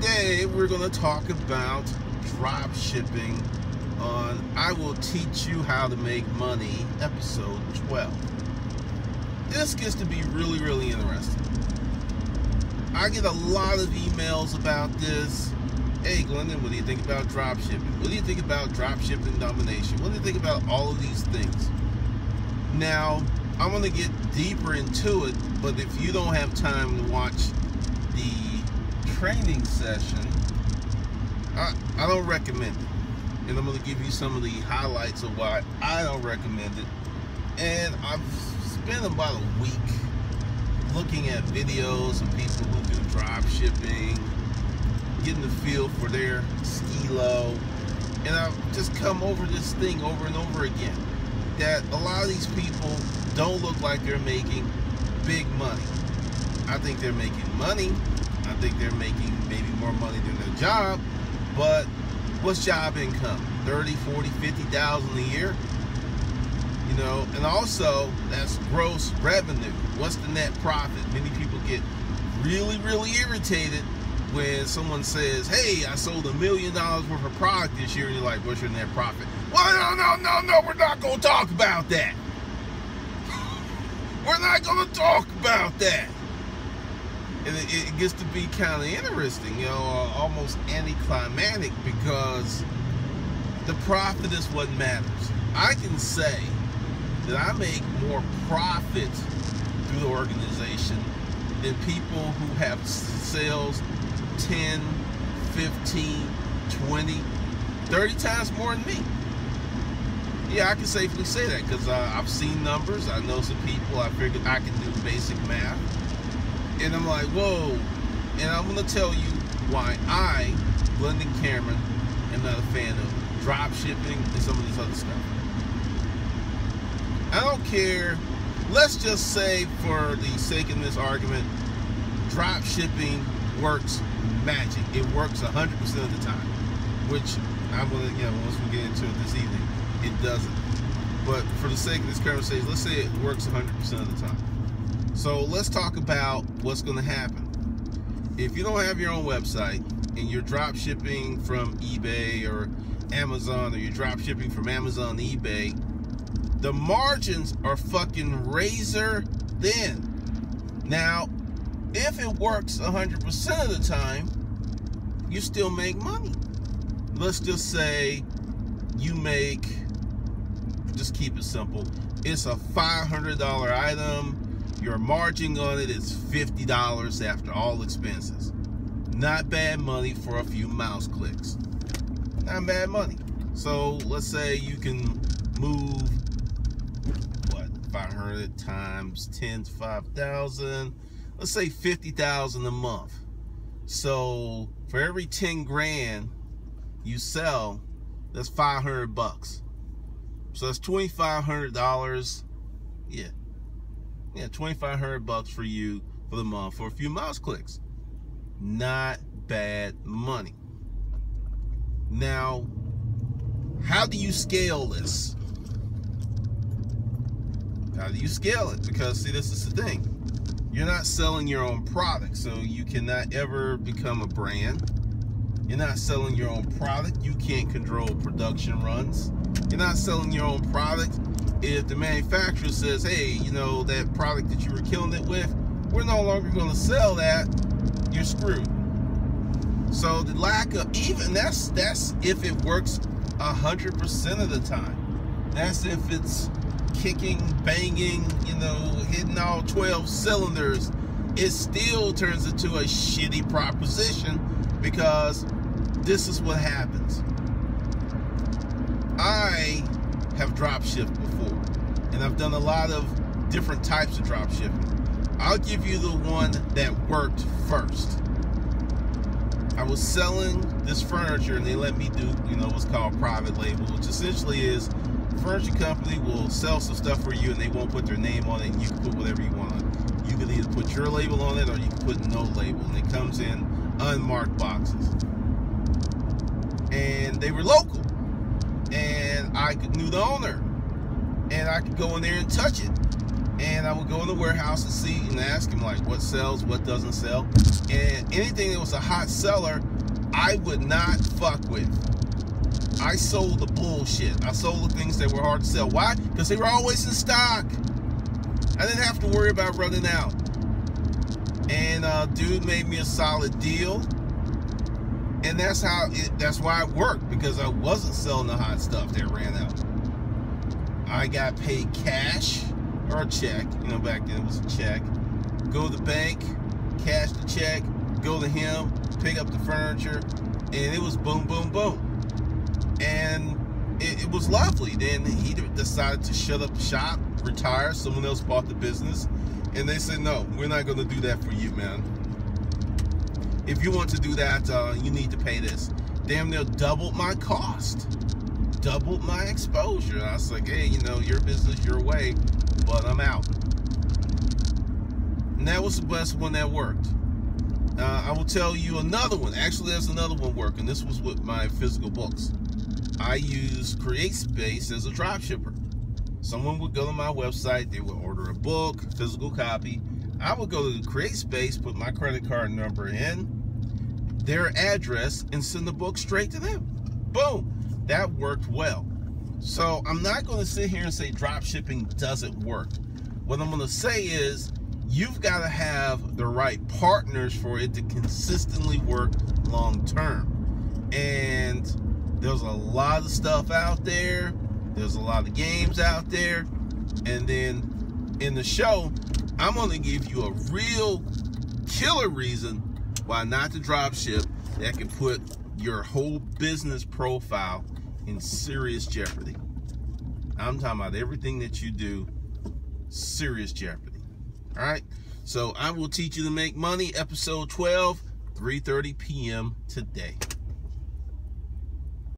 today we're going to talk about drop shipping on I Will Teach You How to Make Money, episode 12. This gets to be really, really interesting. I get a lot of emails about this. Hey, Glendon, what do you think about drop shipping? What do you think about drop shipping domination? What do you think about all of these things? Now, I'm going to get deeper into it, but if you don't have time to watch the training session, I, I don't recommend it. And I'm going to give you some of the highlights of why I don't recommend it. And I've spent about a week looking at videos of people who do drop shipping, getting the feel for their skilo. And I've just come over this thing over and over again. That a lot of these people don't look like they're making big money. I think they're making money. I think they're making maybe more money than their job. But what's job income? 30, 40, 50,000 a year? You know, and also that's gross revenue. What's the net profit? Many people get really, really irritated when someone says, Hey, I sold a million dollars worth of product this year, and you're like, What's your net profit? Well, no, no, no, no, we're not going to talk about that. We're not going to talk about that. And it, it gets to be kind of interesting, you know, uh, almost anticlimactic because the profit is what matters. I can say that I make more profit through the organization than people who have sales 10, 15, 20, 30 times more than me. Yeah, I can safely say that because uh, I've seen numbers. I know some people. I figured I can do basic math. And I'm like, whoa. And I'm going to tell you why I, Glendon Cameron, am not a fan of drop shipping and some of this other stuff. I don't care. Let's just say, for the sake of this argument, drop shipping works magic. It works 100% of the time, which I'm going to, you know, once we get into it this evening, it doesn't. But for the sake of this conversation, let's say it works 100% of the time. So let's talk about what's going to happen. If you don't have your own website and you're drop shipping from eBay or Amazon or you're drop shipping from Amazon to eBay, the margins are fucking razor thin. Now, if it works 100% of the time, you still make money. Let's just say you make, just keep it simple, it's a $500 item. Your margin on it is $50 after all expenses. Not bad money for a few mouse clicks. Not bad money. So let's say you can move what, 500 times 10 to 5,000. Let's say 50,000 a month. So for every 10 grand you sell, that's 500 bucks. So that's $2,500. Yeah. Yeah, 2,500 bucks for you for the month for a few mouse clicks. Not bad money. Now, how do you scale this? How do you scale it? Because see, this is the thing. You're not selling your own product, so you cannot ever become a brand. You're not selling your own product. You can't control production runs. You're not selling your own product. If the manufacturer says, hey, you know, that product that you were killing it with, we're no longer going to sell that, you're screwed. So the lack of even that's that's if it works a hundred percent of the time. That's if it's kicking, banging, you know, hitting all 12 cylinders, it still turns into a shitty proposition because this is what happens. I have drop shipped before, and I've done a lot of different types of drop shipping. I'll give you the one that worked first. I was selling this furniture and they let me do, you know, what's called private label, which essentially is furniture company will sell some stuff for you and they won't put their name on it and you can put whatever you want. You can either put your label on it or you can put no label and it comes in unmarked boxes. And they were local. And I knew the owner. And I could go in there and touch it. and I would go in the warehouse and see and ask him like what sells, what doesn't sell, and anything that was a hot seller, I would not fuck with. I sold the bullshit. I sold the things that were hard to sell. Why? Because they were always in stock. I didn't have to worry about running out. And uh, dude made me a solid deal. And that's how it, that's why it worked because I wasn't selling the hot stuff that ran out. I got paid cash or a check. You know, back then it was a check. Go to the bank, cash the check, go to him, pick up the furniture, and it was boom, boom, boom. And it, it was lovely. Then he decided to shut up shop, retire. Someone else bought the business. And they said, no, we're not going to do that for you, man. If you want to do that, uh, you need to pay this. Damn near doubled my cost, doubled my exposure. I was like, hey, you know, your business, your way, but I'm out. And that was the best one that worked. Uh, I will tell you another one. Actually, there's another one working. This was with my physical books. I use CreateSpace as a drop shipper. Someone would go to my website, they would order a book, physical copy. I would go to CreateSpace, put my credit card number in, their address, and send the book straight to them. Boom. That worked well. So I'm not going to sit here and say drop shipping doesn't work. What I'm going to say is you've got to have the right partners for it to consistently work long term. And there's a lot of stuff out there there's a lot of games out there. And then in the show, I'm going to give you a real killer reason why not to drop ship that can put your whole business profile in serious jeopardy. I'm talking about everything that you do, serious jeopardy. All right. So I will teach you to make money, episode 12, 3:30 p.m. today.